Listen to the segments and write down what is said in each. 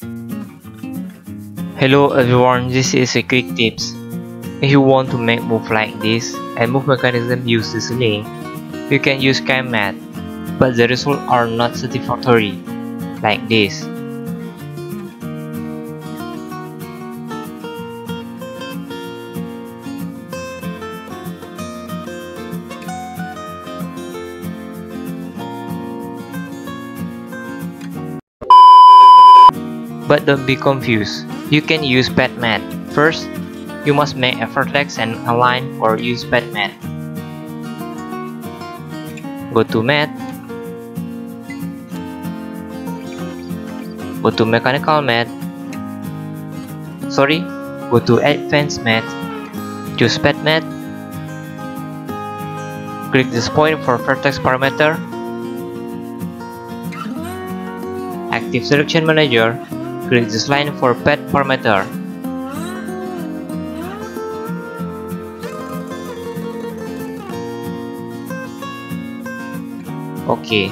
Hello everyone, this is a quick tips. If you want to make move like this and move mechanism use this link, you can use Cam Mate, but the results are not satisfactory, like this. But don't be confused. You can use Path Mate. First, you must make a vertex and align or use Path Mate. Go to Mate. Go to Mechanical Mate. Sorry, go to Advanced Mate. Choose Path Mate. Click this point for vertex parameter. Active Selection Manager Click this line for pet parameter. Okay.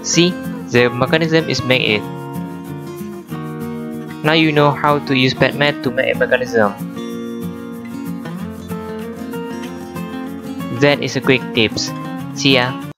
See, the mechanism is made it. Now you know how to use Path Mate to make a mechanism. That is a quick tips. See ya!